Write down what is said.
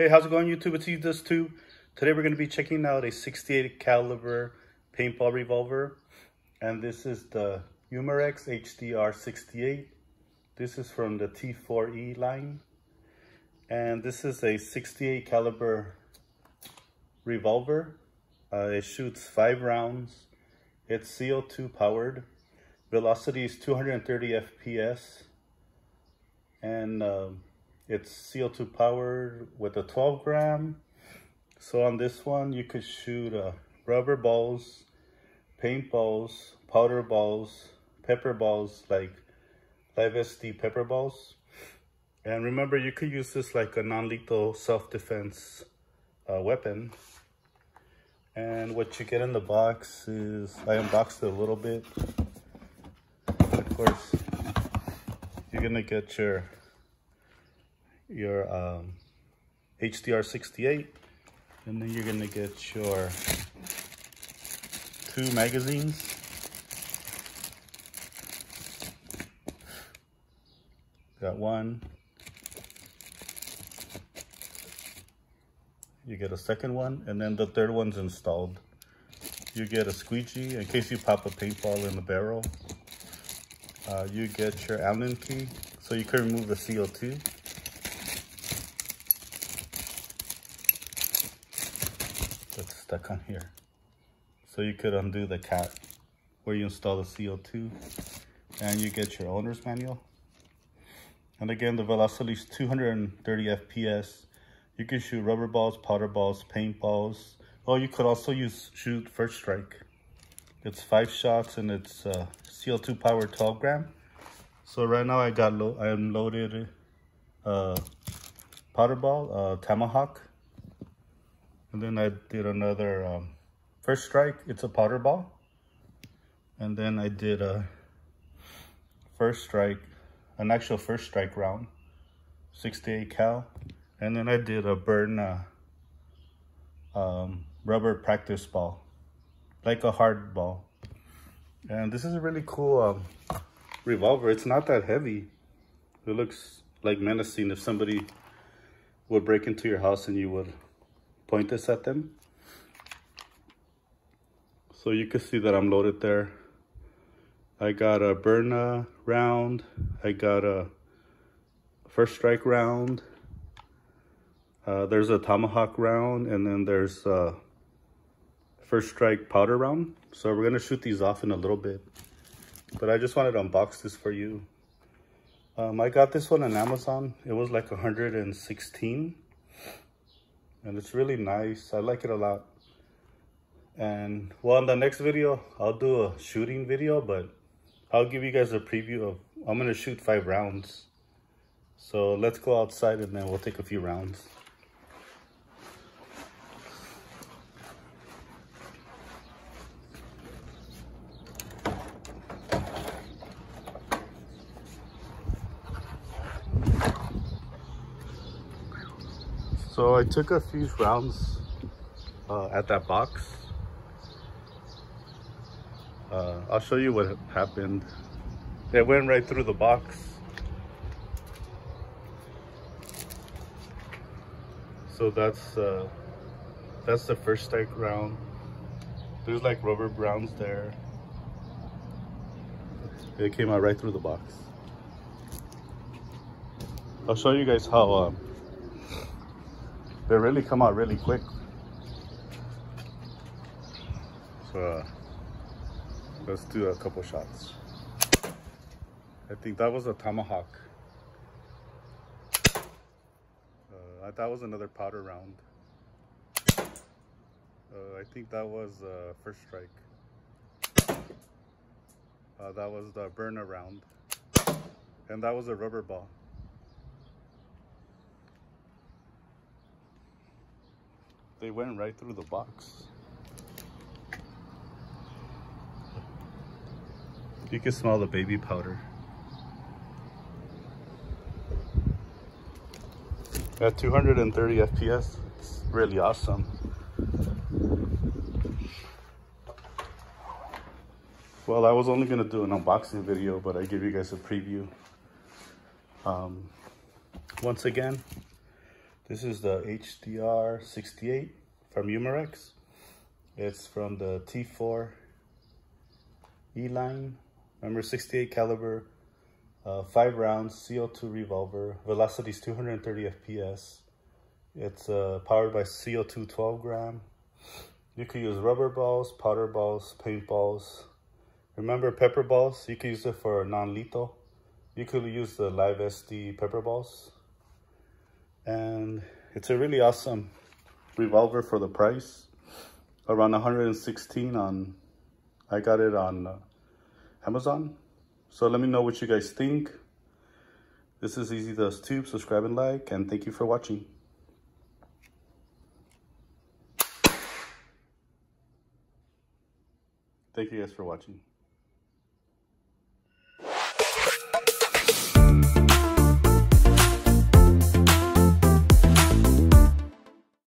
Hey, how's it going YouTube? It's you, this too. Today we're going to be checking out a 68 caliber paintball revolver. And this is the Umarex HDR 68. This is from the T4E line. And this is a 68 caliber revolver. Uh, it shoots five rounds. It's CO2 powered. Velocity is 230 FPS. And it's CO2 powered with a 12 gram. So on this one, you could shoot uh, rubber balls, paint balls, powder balls, pepper balls, like live SD pepper balls. And remember, you could use this like a non-lethal self-defense uh, weapon. And what you get in the box is, I unboxed it a little bit. Of course, you're gonna get your your um, HDR 68 and then you're gonna get your two magazines. Got one. You get a second one and then the third one's installed. You get a squeegee in case you pop a paintball in the barrel. Uh, you get your Allen key so you can remove the CO2 that's stuck on here. So you could undo the cap where you install the CO2 and you get your owner's manual. And again, the velocity is 230 FPS. You can shoot rubber balls, powder balls, paint balls. Oh, you could also use shoot first strike. It's five shots and it's uh, CO2 power 12 gram. So right now I got lo I am loaded uh, powder ball, uh, tomahawk, and then I did another um, first strike. It's a powder ball. And then I did a first strike, an actual first strike round, 68 cal. And then I did a Byrna um, rubber practice ball, like a hard ball. And this is a really cool um, revolver. It's not that heavy. It looks like menacing if somebody would break into your house and you would point this at them. So you can see that I'm loaded there. I got a Byrna round. I got a first strike round. Uh, there's a Tomahawk round and then there's a first strike powder round. So we're gonna shoot these off in a little bit. But I just wanted to unbox this for you. Um, I got this one on Amazon. It was like 116 and it's really nice. I like it a lot. And well, in the next video, I'll do a shooting video, but I'll give you guys a preview of, I'm gonna shoot five rounds. So let's go outside and then we'll take a few rounds. So I took a few rounds uh, at that box. Uh, I'll show you what happened. It went right through the box. So that's uh, that's the first strike round. There's like rubber rounds there. It came out right through the box. I'll show you guys how um, they really come out really quick. So uh, let's do a couple shots. I think that was a tomahawk. Uh, that was another powder round. Uh, I think that was uh, first strike. Uh, that was the Byrna round. And that was a rubber ball. They went right through the box. You can smell the baby powder. At 230 FPS, it's really awesome. Well, I was only gonna do an unboxing video, but I give you guys a preview. Um, once again, This is the HDR 68 from Umarex. It's from the T4E line. Remember 68 caliber, uh, five rounds, CO2 revolver. Velocity is 230 FPS. It's uh, powered by CO2 12 gram. You could use rubber balls, powder balls, paint balls. Remember pepper balls? You could use it for non-lethal. You could use the live SD pepper balls and it's a really awesome revolver for the price. Around 116 on i got it on uh, amazon. So let me know what you guys think. This is Ezduztube. Subscribe and like and thank you for watching. Thank you guys for watching